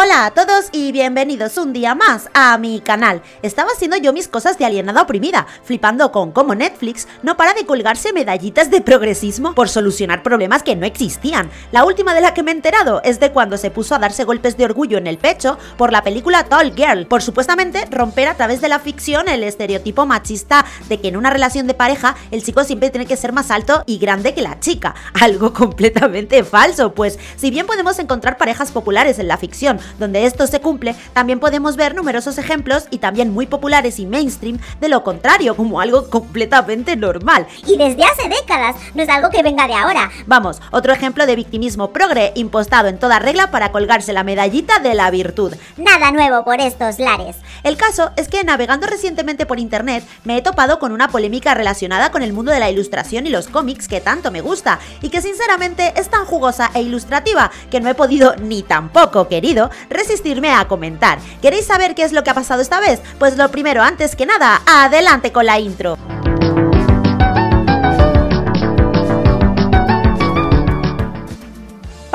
Hola a todos y bienvenidos un día más a mi canal. Estaba haciendo yo mis cosas de alienada oprimida, flipando con cómo Netflix no para de colgarse medallitas de progresismo por solucionar problemas que no existían. La última de la que me he enterado es de cuando se puso a darse golpes de orgullo en el pecho por la película Tall Girl, por supuestamente romper a través de la ficción el estereotipo machista de que en una relación de pareja el chico siempre tiene que ser más alto y grande que la chica. Algo completamente falso, pues si bien podemos encontrar parejas populares en la ficción donde esto se cumple, también podemos ver numerosos ejemplos y también muy populares y mainstream de lo contrario, como algo completamente normal. Y desde hace décadas, no es algo que venga de ahora. Vamos, otro ejemplo de victimismo progre impostado en toda regla para colgarse la medallita de la virtud. Nada nuevo por estos lares. El caso es que navegando recientemente por internet me he topado con una polémica relacionada con el mundo de la ilustración y los cómics que tanto me gusta y que sinceramente es tan jugosa e ilustrativa que no he podido ni tampoco querido resistirme a comentar. ¿Queréis saber qué es lo que ha pasado esta vez? Pues lo primero, antes que nada, adelante con la intro.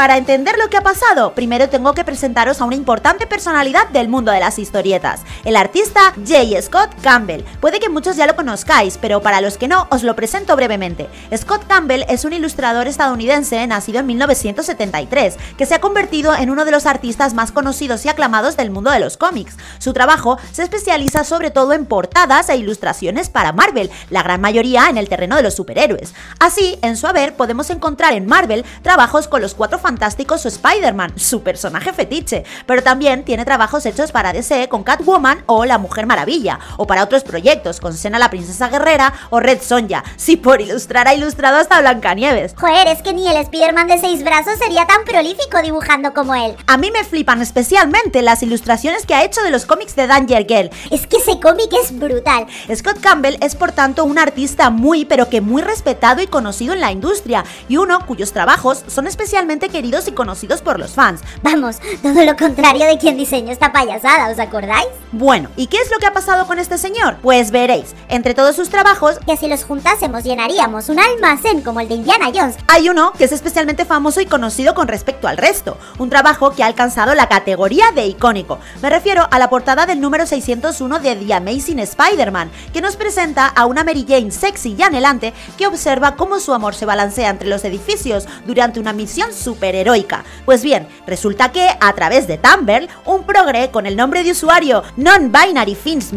Para entender lo que ha pasado, primero tengo que presentaros a una importante personalidad del mundo de las historietas, el artista J. Scott Campbell. Puede que muchos ya lo conozcáis, pero para los que no, os lo presento brevemente. Scott Campbell es un ilustrador estadounidense nacido en 1973, que se ha convertido en uno de los artistas más conocidos y aclamados del mundo de los cómics. Su trabajo se especializa sobre todo en portadas e ilustraciones para Marvel, la gran mayoría en el terreno de los superhéroes. Así, en su haber podemos encontrar en Marvel trabajos con los cuatro fantásticos o Spider-Man, su personaje fetiche, pero también tiene trabajos hechos para DC con Catwoman o La Mujer Maravilla, o para otros proyectos con Sena la Princesa Guerrera o Red Sonja, si por ilustrar ha ilustrado hasta Blancanieves. Joder, es que ni el Spider-Man de seis brazos sería tan prolífico dibujando como él. A mí me flipan especialmente las ilustraciones que ha hecho de los cómics de Danger Girl. Es que ese cómic es brutal. Scott Campbell es por tanto un artista muy pero que muy respetado y conocido en la industria, y uno cuyos trabajos son especialmente queridos y conocidos por los fans. Vamos, todo lo contrario de quien diseñó esta payasada, ¿os acordáis? Bueno, ¿y qué es lo que ha pasado con este señor? Pues veréis, entre todos sus trabajos, Que si los juntásemos llenaríamos un almacén como el de Indiana Jones. hay uno que es especialmente famoso y conocido con respecto al resto, un trabajo que ha alcanzado la categoría de icónico. Me refiero a la portada del número 601 de The Amazing Spider-Man, que nos presenta a una Mary Jane sexy y anhelante que observa cómo su amor se balancea entre los edificios durante una misión superheroica. Pues bien, resulta que a través de Tumblr, un progre con el nombre de usuario Non-Binary 10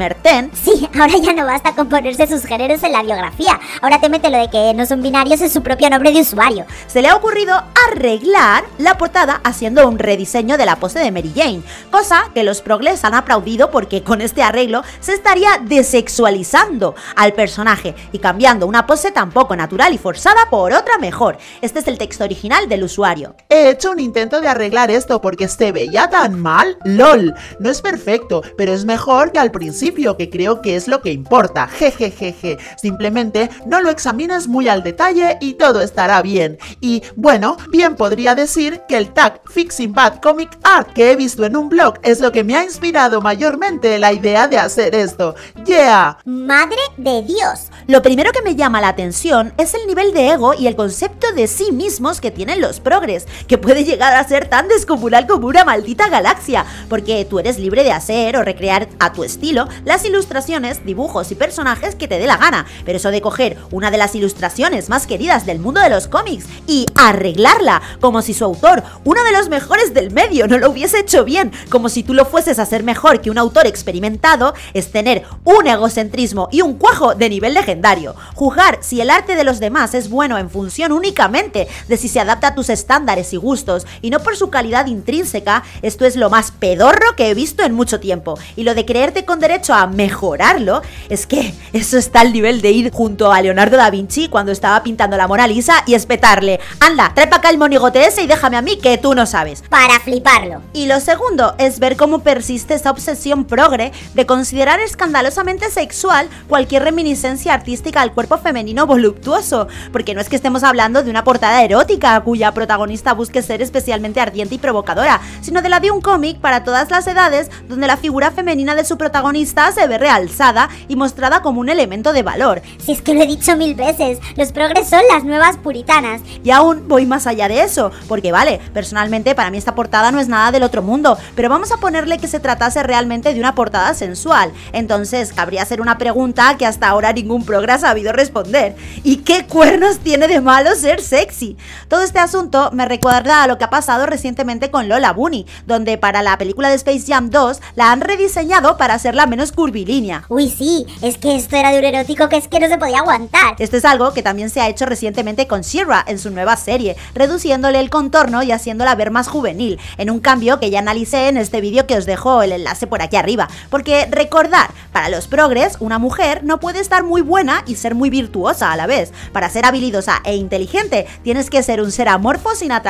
Sí, ahora ya no basta con ponerse sus géneros en la biografía. Ahora te mete lo de que no son binarios en su propio nombre de usuario. se le ha ocurrido arreglar la portada haciendo un rediseño de la pose de Mary Jane, cosa que los progres han aplaudido porque con este arreglo se estaría desexualizando al personaje y cambiando una pose tan poco natural y forzada por otra mejor. Este es el texto original del usuario. He hecho un intento de arreglar esto porque se veía tan mal. LOL, no es perfecto, pero es mejor que al principio, que creo que es lo que importa. Jejejeje. Simplemente no lo examinas muy al detalle y todo estará bien. Y bueno, bien podría decir que el tag Fixing Bad Comic Art que he visto en un blog es lo que me ha inspirado mayormente la idea de hacer esto. Yeah. Madre de Dios. Lo primero que me llama la atención es el nivel de ego y el concepto de sí mismos que tienen los progres, que puede llegar a ser tan descomunal como una maldita galaxia, porque tú eres libre de hacer o recrear a tu estilo las ilustraciones, dibujos y personajes que te dé la gana, pero eso de coger una de las ilustraciones más queridas del mundo de los cómics y arreglarla como si su autor, uno de los mejores del medio, no lo hubiese hecho bien, como si tú lo fueses a hacer mejor que un autor experimentado, es tener un egocentrismo y un cuajo de nivel legendario. Juzgar si el arte de los demás es bueno en función únicamente de si se adapta a tus estándares y gustos y no por su calidad intrínseca, esto es lo más pedorro que he visto en mucho tiempo. Y lo de creerte con derecho a mejorarlo, es que eso está al nivel de ir junto a Leonardo da Vinci cuando estaba pintando la Mona Lisa y espetarle, anda, trae para acá el monigote ese y déjame a mí que tú no sabes. Para fliparlo. Y lo segundo es ver cómo persiste esa obsesión progre de considerar escandalosamente sexual cualquier reminiscencia artística al cuerpo femenino voluptuoso, porque no es que estemos hablando de una portada erótica cuya protagonista protagonista busque ser especialmente ardiente y provocadora, sino de la de un cómic para todas las edades donde la figura femenina de su protagonista se ve realzada y mostrada como un elemento de valor. Si es que lo he dicho mil veces, los progres son las nuevas puritanas. Y aún voy más allá de eso, porque vale, personalmente para mí esta portada no es nada del otro mundo, pero vamos a ponerle que se tratase realmente de una portada sensual. Entonces cabría hacer una pregunta que hasta ahora ningún progre ha sabido responder. ¿Y qué cuernos tiene de malo ser sexy? Todo este asunto me recuerda a lo que ha pasado recientemente con Lola Bunny, donde para la película de Space Jam 2 la han rediseñado para hacerla menos curvilínea. Uy, sí, es que esto era de un erótico que es que no se podía aguantar. Esto es algo que también se ha hecho recientemente con Shira en su nueva serie, reduciéndole el contorno y haciéndola ver más juvenil, en un cambio que ya analicé en este vídeo que os dejo el enlace por aquí arriba. Porque recordar, para los progres, una mujer no puede estar muy buena y ser muy virtuosa a la vez. Para ser habilidosa e inteligente, tienes que ser un ser amorfo sin atractivo.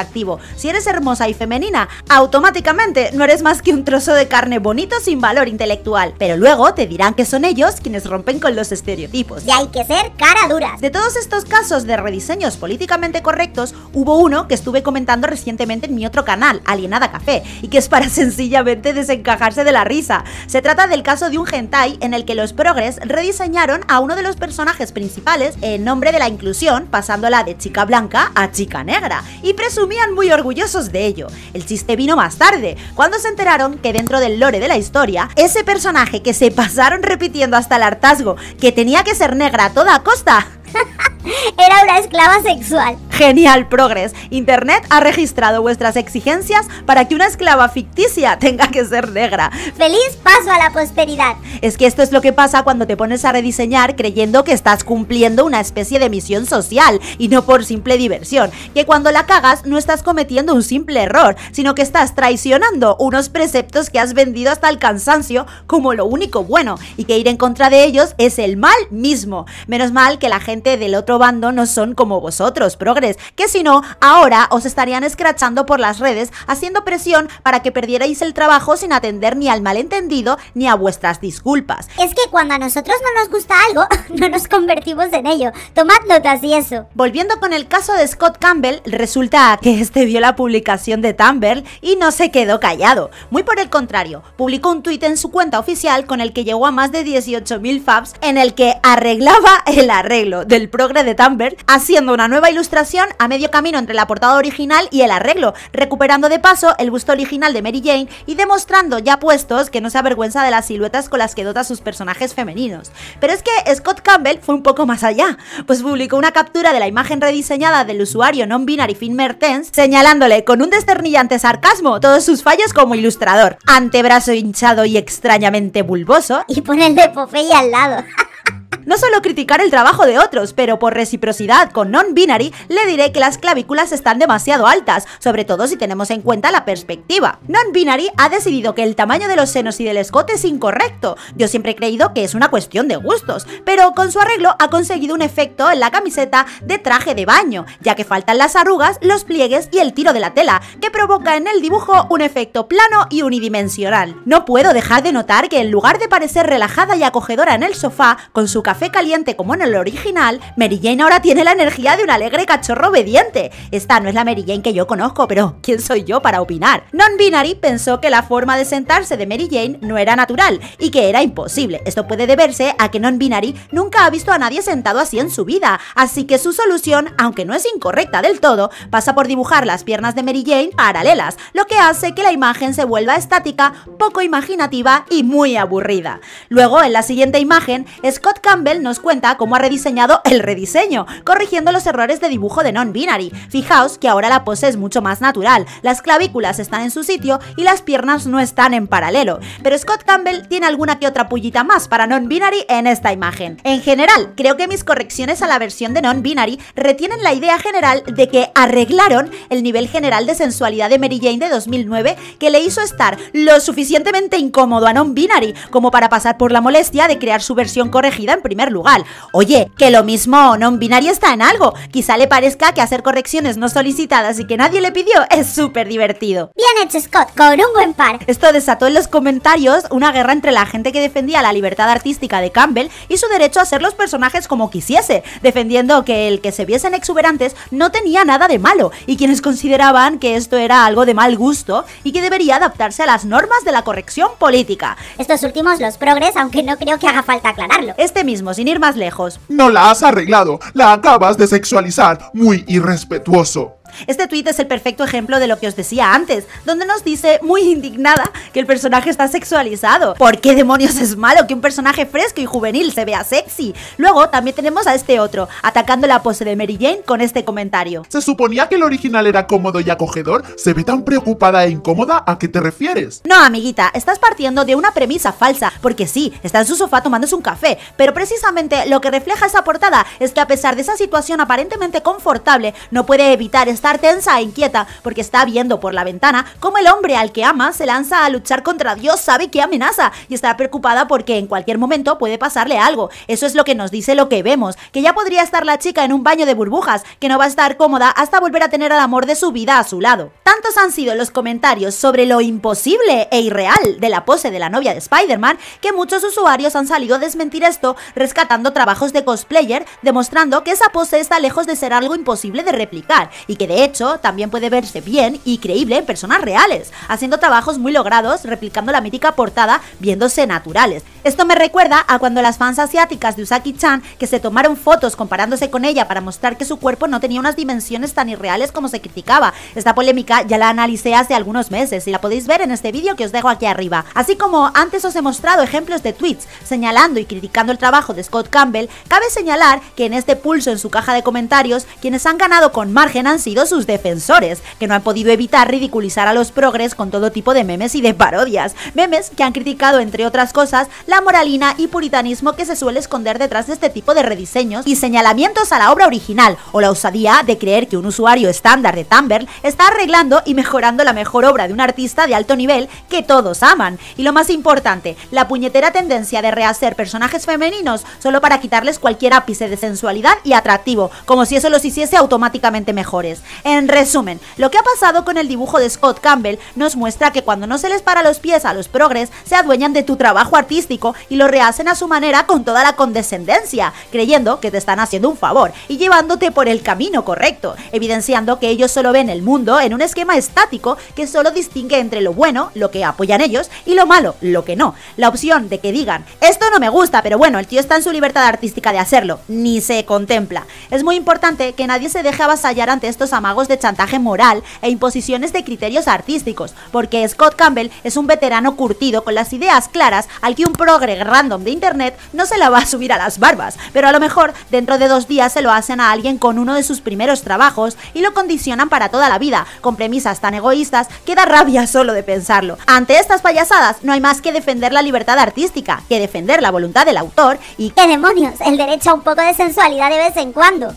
Si eres hermosa y femenina, automáticamente no eres más que un trozo de carne bonito sin valor intelectual. Pero luego te dirán que son ellos quienes rompen con los estereotipos. Y hay que ser cara duras. De todos estos casos de rediseños políticamente correctos, hubo uno que estuve comentando recientemente en mi otro canal, Alienada Café, y que es para sencillamente desencajarse de la risa. Se trata del caso de un hentai en el que los progres rediseñaron a uno de los personajes principales en nombre de la inclusión, pasándola de chica blanca a chica negra, y presumían muy orgullosos de ello. El chiste vino más tarde, cuando se enteraron que dentro del lore de la historia, ese personaje que se pasaron repitiendo hasta el hartazgo, que tenía que ser negra a toda costa, Era una esclava sexual. Genial, Progress. Internet ha registrado vuestras exigencias para que una esclava ficticia tenga que ser negra. ¡Feliz paso a la posteridad! Es que esto es lo que pasa cuando te pones a rediseñar creyendo que estás cumpliendo una especie de misión social y no por simple diversión. Que cuando la cagas no estás cometiendo un simple error, sino que estás traicionando unos preceptos que has vendido hasta el cansancio como lo único bueno y que ir en contra de ellos es el mal mismo. Menos mal que la gente del otro bando no son como vosotros, progres, que si no, ahora os estarían escrachando por las redes haciendo presión para que perdierais el trabajo sin atender ni al malentendido ni a vuestras disculpas. Es que cuando a nosotros no nos gusta algo, no nos convertimos en ello. Tomad notas y eso. Volviendo con el caso de Scott Campbell, resulta que este vio la publicación de Tumblr y no se quedó callado. Muy por el contrario, publicó un tuit en su cuenta oficial con el que llegó a más de 18.000 faps en el que arreglaba el arreglo del progre de Tumblr, haciendo una nueva ilustración a medio camino entre la portada original y el arreglo, recuperando de paso el busto original de Mary Jane y demostrando ya puestos que no se avergüenza de las siluetas con las que dota sus personajes femeninos. Pero es que Scott Campbell fue un poco más allá, pues publicó una captura de la imagen rediseñada del usuario non-binary Finn Mertens, señalándole con un desternillante sarcasmo todos sus fallos como ilustrador, antebrazo hinchado y extrañamente bulboso, Y pone el de Popeye al lado. No solo criticar el trabajo de otros, pero por reciprocidad con non-binary le diré que las clavículas están demasiado altas, sobre todo si tenemos en cuenta la perspectiva. Non-binary ha decidido que el tamaño de los senos y del escote es incorrecto. Yo siempre he creído que es una cuestión de gustos, pero con su arreglo ha conseguido un efecto en la camiseta de traje de baño, ya que faltan las arrugas, los pliegues y el tiro de la tela, que provoca en el dibujo un efecto plano y unidimensional. No puedo dejar de notar que en lugar de parecer relajada y acogedora en el sofá, con su café caliente como en el original, Mary Jane ahora tiene la energía de un alegre cachorro obediente. Esta no es la Mary Jane que yo conozco, pero ¿quién soy yo para opinar? Non-Binary pensó que la forma de sentarse de Mary Jane no era natural y que era imposible. Esto puede deberse a que Non-Binary nunca ha visto a nadie sentado así en su vida, así que su solución, aunque no es incorrecta del todo, pasa por dibujar las piernas de Mary Jane paralelas, lo que hace que la imagen se vuelva estática, poco imaginativa y muy aburrida. Luego, en la siguiente imagen, Scott Campbell nos cuenta cómo ha rediseñado el rediseño, corrigiendo los errores de dibujo de non-binary. Fijaos que ahora la pose es mucho más natural, las clavículas están en su sitio y las piernas no están en paralelo. Pero Scott Campbell tiene alguna que otra pullita más para non-binary en esta imagen. En general, creo que mis correcciones a la versión de non-binary retienen la idea general de que arreglaron el nivel general de sensualidad de Mary Jane de 2009 que le hizo estar lo suficientemente incómodo a non-binary como para pasar por la molestia de crear su versión corregida en primer primer lugar. Oye, que lo mismo non binario está en algo. Quizá le parezca que hacer correcciones no solicitadas y que nadie le pidió es súper divertido. Bien hecho, Scott, con un buen par. Esto desató en los comentarios una guerra entre la gente que defendía la libertad artística de Campbell y su derecho a hacer los personajes como quisiese, defendiendo que el que se viesen exuberantes no tenía nada de malo, y quienes consideraban que esto era algo de mal gusto y que debería adaptarse a las normas de la corrección política. Estos últimos los progres, aunque no creo que haga falta aclararlo. Este mismo, sin ir más lejos. No la has arreglado, la acabas de sexualizar, muy irrespetuoso. Este tuit es el perfecto ejemplo de lo que os decía antes, donde nos dice muy indignada que el personaje está sexualizado. ¿Por qué demonios es malo que un personaje fresco y juvenil se vea sexy? Luego también tenemos a este otro, atacando la pose de Mary Jane con este comentario. ¿Se suponía que el original era cómodo y acogedor? ¿Se ve tan preocupada e incómoda? ¿A qué te refieres? No, amiguita, estás partiendo de una premisa falsa, porque sí, está en su sofá tomándose un café, pero precisamente lo que refleja esa portada es que a pesar de esa situación aparentemente confortable, no puede evitar tensa e inquieta porque está viendo por la ventana cómo el hombre al que ama se lanza a luchar contra Dios sabe que amenaza y está preocupada porque en cualquier momento puede pasarle algo. Eso es lo que nos dice lo que vemos, que ya podría estar la chica en un baño de burbujas, que no va a estar cómoda hasta volver a tener al amor de su vida a su lado. Tantos han sido los comentarios sobre lo imposible e irreal de la pose de la novia de Spider-Man que muchos usuarios han salido a desmentir esto rescatando trabajos de cosplayer, demostrando que esa pose está lejos de ser algo imposible de replicar y que de hecho también puede verse bien y creíble en personas reales, haciendo trabajos muy logrados replicando la mítica portada viéndose naturales. Esto me recuerda a cuando las fans asiáticas de Usaki-chan que se tomaron fotos comparándose con ella para mostrar que su cuerpo no tenía unas dimensiones tan irreales como se criticaba. Esta polémica ya la analicé hace algunos meses y la podéis ver en este vídeo que os dejo aquí arriba. Así como antes os he mostrado ejemplos de tweets señalando y criticando el trabajo de Scott Campbell, cabe señalar que en este pulso en su caja de comentarios, quienes han ganado con margen han sus defensores, que no han podido evitar ridiculizar a los progres con todo tipo de memes y de parodias. Memes que han criticado, entre otras cosas, la moralina y puritanismo que se suele esconder detrás de este tipo de rediseños y señalamientos a la obra original, o la osadía de creer que un usuario estándar de Tumblr está arreglando y mejorando la mejor obra de un artista de alto nivel que todos aman. Y lo más importante, la puñetera tendencia de rehacer personajes femeninos solo para quitarles cualquier ápice de sensualidad y atractivo, como si eso los hiciese automáticamente mejores. En resumen, lo que ha pasado con el dibujo de Scott Campbell nos muestra que cuando no se les para los pies a los progres, se adueñan de tu trabajo artístico y lo rehacen a su manera con toda la condescendencia, creyendo que te están haciendo un favor y llevándote por el camino correcto, evidenciando que ellos solo ven el mundo en un esquema estático que solo distingue entre lo bueno, lo que apoyan ellos, y lo malo, lo que no. La opción de que digan, esto no me gusta, pero bueno, el tío está en su libertad artística de hacerlo, ni se contempla. Es muy importante que nadie se deje avasallar ante estos amagos de chantaje moral e imposiciones de criterios artísticos, porque Scott Campbell es un veterano curtido con las ideas claras al que un progre random de internet no se la va a subir a las barbas, pero a lo mejor dentro de dos días se lo hacen a alguien con uno de sus primeros trabajos y lo condicionan para toda la vida, con premisas tan egoístas que da rabia solo de pensarlo. Ante estas payasadas no hay más que defender la libertad artística, que defender la voluntad del autor y... ¡Qué demonios! El derecho a un poco de sensualidad de vez en cuando.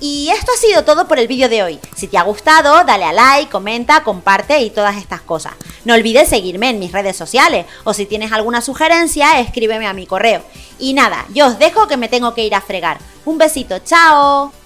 Y esto ha sido todo por el vídeo de hoy. Si te ha gustado, dale a like, comenta, comparte y todas estas cosas. No olvides seguirme en mis redes sociales o si tienes alguna sugerencia, escríbeme a mi correo. Y nada, yo os dejo que me tengo que ir a fregar. Un besito, chao.